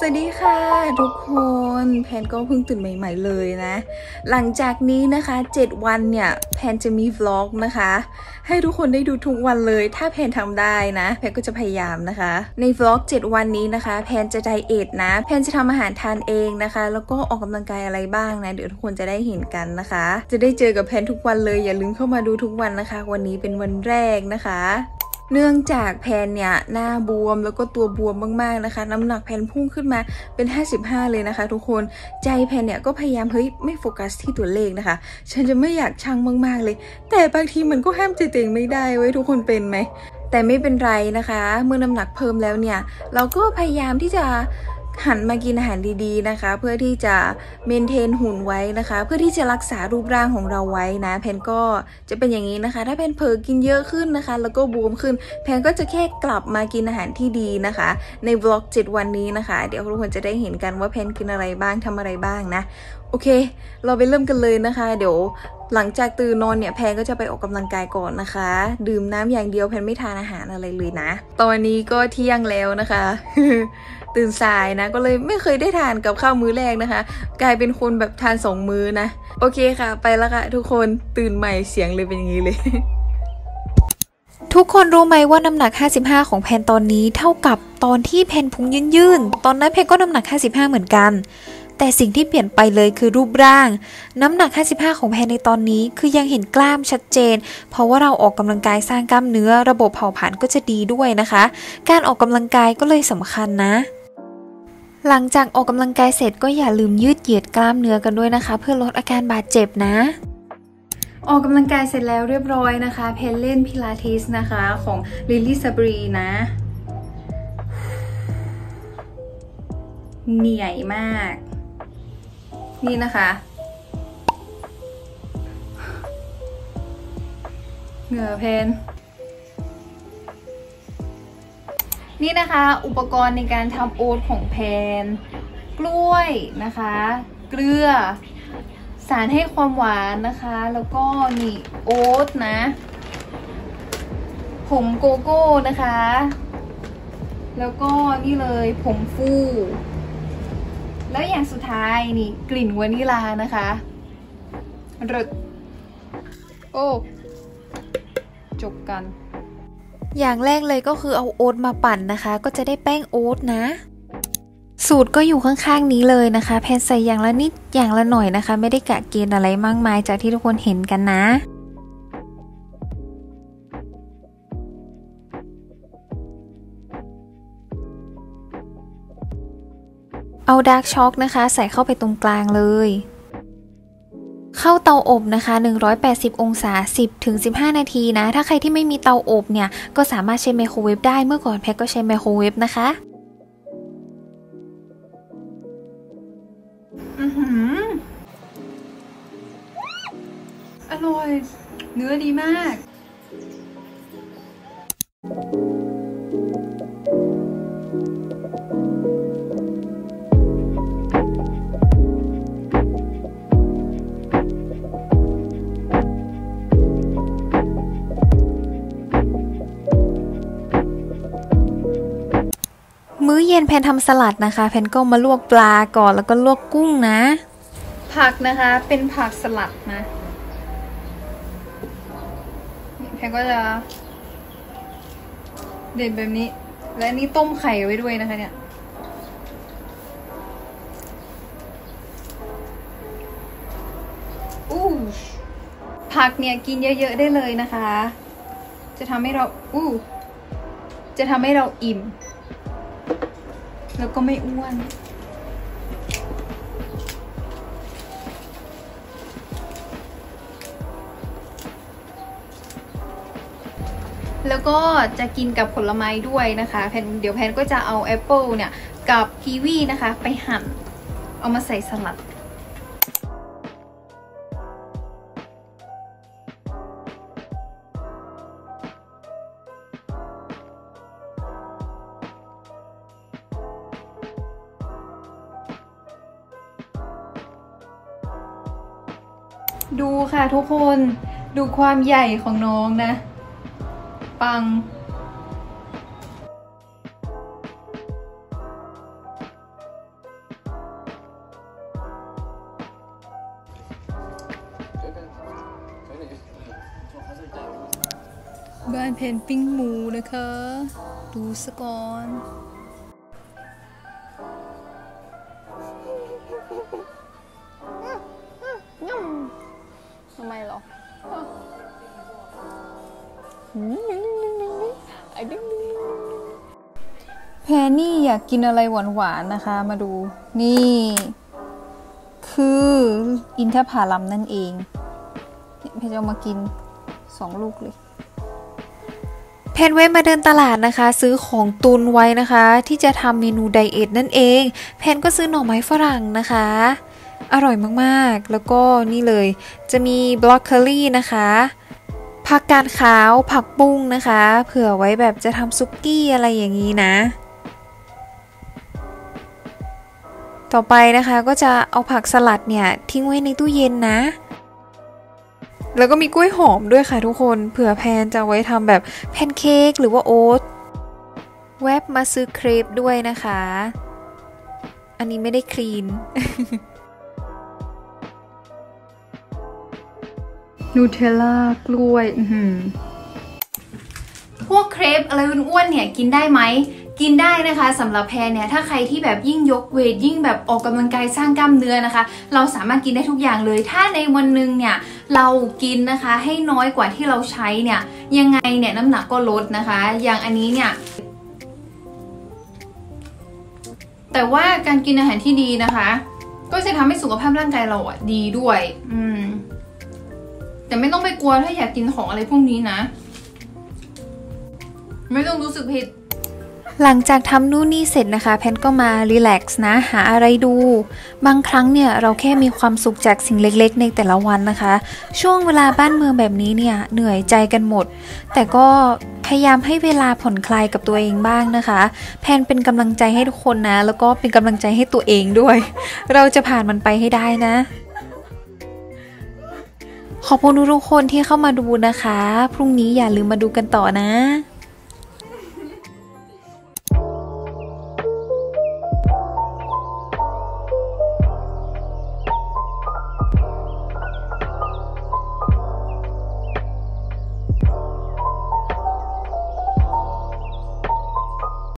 สวัสดีค่ะ ทุกคนแพนก็เพิ่งตื่นใหม่ ๆเลยนะ หลังจากนี้นะคะ 7 วันเนี่ยแพนจะมีวล็อกนะคะ ให้ทุกคนได้ดูทุกวันเลย ถ้าแพนทำได้นะ แพนก็จะพยายามนะคะ ในวล็อก 7 วันนี้นะคะ แพนจะไดเอทนะ แพนจะทำอาหารทานเองนะคะ แล้วก็ออกกำลังกายอะไรบ้างนะ เดี๋ยวทุกคนจะได้เห็นกันนะคะ จะได้เจอกับแพนทุกวันเลยอย่าลืมเข้ามาดูทุกวันนะคะ วันนี้เป็นวันแรกนะคะ เนื่องจากแพนเนี่ยหน้าบวมแล้วก็ตัวบวมมากๆนะคะ น้ำหนักแพนพุ่งขึ้นมาเป็น 55 เลยนะคะ ทุกคนใจแพนเนี่ยก็พยายามเฮ้ยไม่โฟกัสที่ตัวเลขนะคะ ฉันจะไม่อยากชั่งมากๆเลย แต่บางทีมันก็ห้ามใจตัวเองไม่ได้ไว้ทุกคนเป็นไหมแต่ไม่เป็นไรนะคะ เมื่อน้ำหนักเพิ่มแล้วเนี่ย เราก็พยายามที่จะ หันมากินอาหารดีๆนะคะ เพื่อที่จะเมนเทนหุ่นไว้นะคะ เพื่อที่จะรักษารูปร่างของเราไว้นะแพนก็จะเป็นอย่างนี้นะคะ ถ้าแพนเผลอกินเยอะขึ้นนะคะ แล้วก็บวมขึ้น แพนก็จะแค่กลับมากินอาหารที่ดีนะคะ ในวล็อก 7 วันนี้นะคะ เดี๋ยวทุกคนจะได้เห็นกันว่าแพนกินอะไรบ้างทำอะไรบ้างนะโอเค เราไปเริ่มกันเลยนะคะ เดี๋ยวหลังจากตื่นนอนเนี่ยแพนก็จะไปออกกำลังกายก่อนนะคะ ดื่มน้ำอย่างเดียวแพนไม่ทานอาหารอะไรเลยนะ ตอนนี้ก็เที่ยงแล้วนะคะ ตื่นสายนะ ก็เลยไม่เคยได้ทานกับข้าวมื้อแรกนะคะ กลายเป็นคนแบบทานสองมื้อนะ โอเคค่ะ ไปแล้วค่ะทุกคนตื่นใหม่เสียงเลยเป็นอย่างนี้เลย ทุกคนรู้ไหมว่าน้ำหนัก 55 ของแพนตอนนี้เท่ากับตอนที่แพนพุงยืนๆตอนนั้นแพนก็น้ำหนัก 55 เหมือนกันแต่สิ่งที่เปลี่ยนไปเลยคือรูปร่าง น้ำหนัก 55 ของแพนในตอนนี้คือยังเห็นกล้ามชัดเจน เพราะว่าเราออกกำลังกายสร้างกล้ามเนื้อ ระบบเผาผลาญก็จะดีด้วยนะคะ การออกกำลังกายก็เลยสำคัญนะ หลังจากออกกำลังกายเสร็จก็อย่าลืมยืดเหยียดกล้ามเนื้อกันด้วยนะคะ เพื่อลดอาการบาดเจ็บนะ ออกกำลังกายเสร็จแล้วเรียบร้อยนะคะ เพนเล่นพิลาทิสนะคะของลิลลี่ซาบรีนะ เหนื่อยมาก นี่นะคะเหงื่อเพน นี่นะคะอุปกรณ์ในการทำโอ๊ตของแพน กล้วยนะคะ เกลือ สารให้ความหวานนะคะ แล้วก็นี่โอ๊ตนะผงโกโก้นะคะ แล้วก็นี่เลยผงฟู แล้วอย่างสุดท้ายนี่กลิ่นวานิลานะคะรสโอ้ จบกัน อย่างแรกเลยก็คือเอาโอ๊ตมาปั่นนะคะ ก็จะได้แป้งโอ๊ตนะ สูตรก็อยู่ข้างๆนี้เลยนะคะ แพนใส่อย่างละนิดอย่างละหน่อยนะคะ ไม่ได้กะเกณฑ์อะไรมากมายจากที่ทุกคนเห็นกันนะเอา dark choc นะคะ ใส่เข้าไปตรงกลางเลย เข้าเตาอบนะคะ 180 องศา 10-15 นาทีนะ ถ้าใครที่ไม่มีเตาอบเนี่ย ก็สามารถใช้ไมโครเวฟได้ เมื่อก่อนแพ็กก็ใช้ไมโครเวฟนะคะ อือหือ อร่อย เนื้อดีมาก นแพนทำสลัดนะคะ แพนก็มาลวกปลาก่อนแล้วก็ลวกกุ้งนะ ผักนะคะเป็นผักสลัดนะแพนก็จะ เด็ดแบบนี้ และนี่ต้มไข่ไว้ด้วยนะคะเนี่ยอู้ผักเนี่ยกินเยอะๆได้เลยนะคะ จะทำให้เราอู้จะทำให้เราอิ่ม แล้วก็ไม่อ้วนแล้วก็จะกินกับผลไม้ด้วยนะคะแพนเดี๋ยวแพนก็จะเอาแอปเปิลเนี่ย กับกีวีนะคะ ไปหั่นเอามาใส่สลัด ดูค่ะทุกคนดูความใหญ่ของน้องนะ ปังบ้านเพนปิ้งหมูนะคะ ดูสก่อน แพนนี่อยากกินอะไรหวานๆนะคะ มาดูนี่ คืออินทผลัมนั่นเองเนี่ยแพนจะเอามากินสองลูกเลยแพนไว้มาเดินตลาดนะคะ ซื้อของตุนไว้นะคะ ที่จะทำเมนูไดเอทนั่นเอง แพนก็ซื้อหน่อไม้ฝรั่งนะคะ อร่อยมากๆ แล้วก็นี่เลย จะมีบล็อกโคลี่นะคะ ผักกาดขาวผักบุ้งนะคะ เผื่อไว้แบบจะทำซุกี้อะไรอย่างนี้นะ ต่อไปนะคะก็จะเอาผักสลัดเนี่ยทิ้งไว้ในตู้เย็นนะ แล้วก็มีกล้วยหอมด้วยค่ะทุกคนเผื่อแพนจะไว้ทำแบบแพนเค้กหรือว่าโอ๊ตแวบมาซื้อเครปด้วยนะคะ อันนี้ไม่ได้คลีน นูเทลล่ากล้วยพวกเครปอะไรอ้วนๆเนี่ยกินได้ไหมกินได้นะคะสำหรับแพรเนี่ยถ้าใครที่แบบยิ่งยกเวทยิ่งแบบออกกำลังกายสร้างกล้ามเนื้อนะคะ เราสามารถกินได้ทุกอย่างเลย ถ้าในวันหนึ่งเนี่ยเรากินนะคะให้น้อยกว่าที่เราใช้เนี่ยยังไงเนี่ยน้ำหนักก็ลดนะคะ อย่างอันนี้เนี่ยแต่ว่าการกินอาหารที่ดีนะคะ ก็จะทำให้สุขภาพร่างกายเราดีด้วย อืม แต่ไม่ต้องไปกลัวถ้าอยากกินของอะไรพวกนี้นะ ไม่ต้องรู้สึกผิด หลังจากทำนู่นนี่เสร็จนะคะ แพนก็มารีแลกซ์นะ หาอะไรดู บางครั้งเนี่ยเราแค่มีความสุขจากสิ่งเล็กๆ ในแต่ละวันนะคะ ช่วงเวลาบ้านเมืองแบบนี้เนี่ยเหนื่อยใจกันหมด แต่ก็พยายามให้เวลาผ่อนคลายกับตัวเองบ้างนะคะ แพนเป็นกำลังใจให้ทุกคนนะ แล้วก็เป็นกำลังใจให้ตัวเองด้วย เราจะผ่านมันไปให้ได้นะ ขอบคุณทุกๆคนที่เข้ามาดูนะคะ พรุ่งนี้อย่าลืมมาดูกันต่อนะ